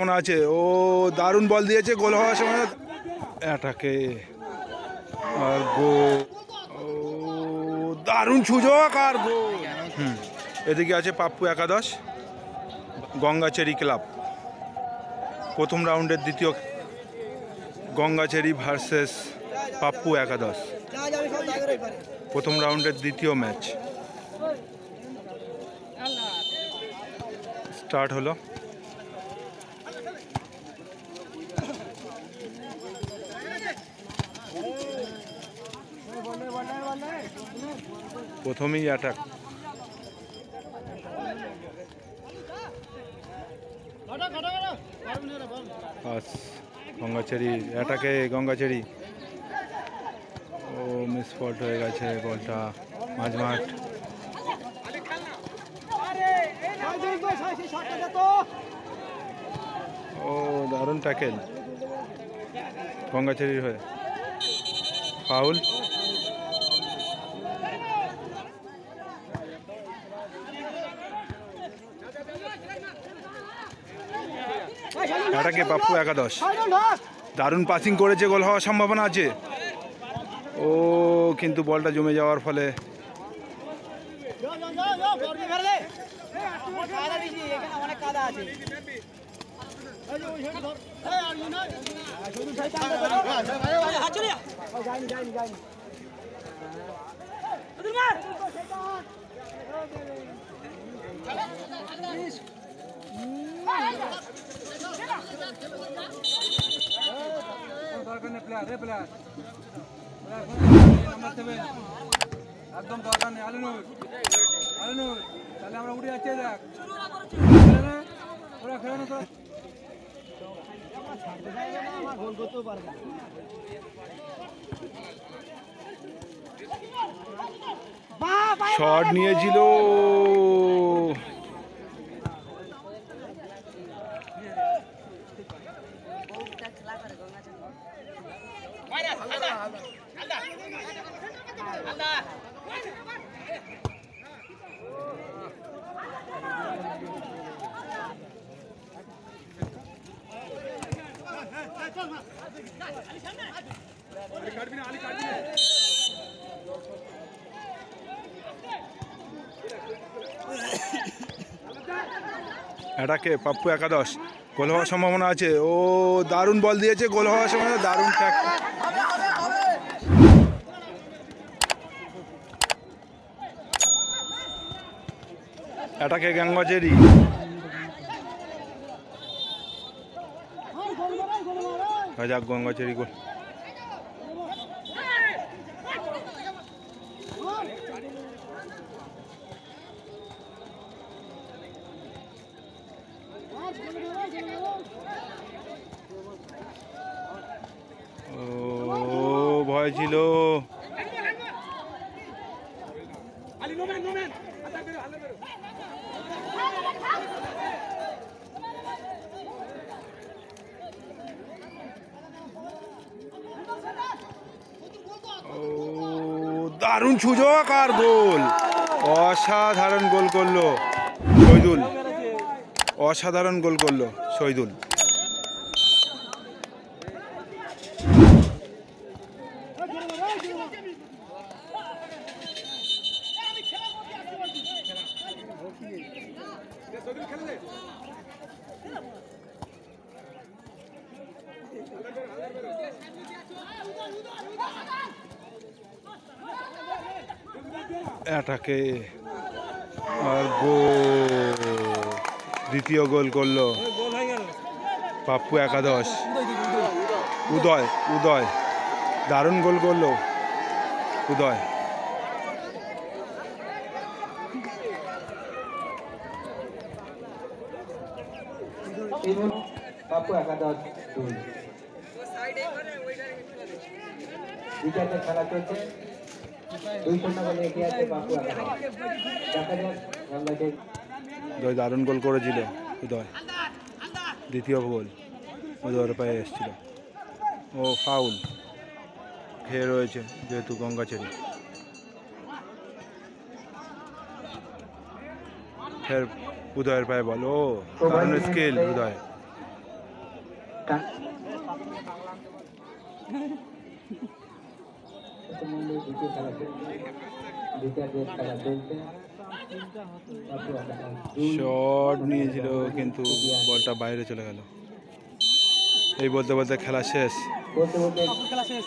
কেমন আছে? ও দারুণ বল দিয়েছে, গোল হওয়ার সময়। এটাকে আর গো দারুণ সুযোগ আর গো হুম, এদিকে আছে পাপ্পু একাদশ, গঙ্গাচেরি ক্লাব। প্রথম রাউন্ডের দ্বিতীয় গঙ্গাচেরি ভার্সেস পাপ্পু একাদশ। প্রথম রাউন্ডের দ্বিতীয় ম্যাচ। স্টার্ট হলো। প্রথমেই অ্যাটাক গঙ্গাচেরি অ্যাটাকে গঙ্গাচেরি। ও মিস ফল্ট হয়ে গেছে বলটা মাঝ মাঠ ও দারুণ ট্যাকেল গঙ্গাচেরির হয়ে। ফাউল এটাকে পাপ্পু একাদশ। দারুণ পাসিং করেছে গোল হওয়ার সম্ভাবনা আছে। ও কিন্তু বলটা জমে যাওয়ার ফলে। দরকার নেই প্লেয়ার রে প্লেয়ার নাম্বার একদম দরকার নেই আলিনুর আলিনুর তাহলে আমরা উঠে যাচ্ছি দেখ নে, ওরা খেলে না তো শট নিয়েছিল। এটাকে পাপ্পু একাদশ। গোল হওয়ার সম্ভাবনা আছে। ও দারুণ বল দিয়েছে। গোল হওয়ার সময় দারুণ এটাকে গঙ্গাচেরি যাক গঙ্গাচেরি গোল। ও ভয় ছিল ও দারুণ সুযোগ আর গোল। অসাধারণ গোল করল শহীদুল। অসাধারণ গোল করল শহীদুল। এটাকে আর গোল দ্বিতীয় গোল করল পাপ্পু একাদশ। উদয় উদয়। দারুণ গোল করল। উদয়। একাদশ দুই খেলা চলছে দুই শূন্য বলে এগিয়ে আছে দেখা যাক দারুণ গোল করেছিল, উদয়। দ্বিতীয় গোল, উদয়ের পায়ে এসেছিল। ও ফাউল খেয়ে রয়েছে যেহেতু গঙ্গাচেরি। ফের উদয়ের পায়ে বল ও দারুণ স্কিল উদয় শট নিয়েছিল কিন্তু বলটা বাইরে চলে গেল। এই বলতে বলতে খেলা শেষ। বলতে বলতে খেলা শেষ।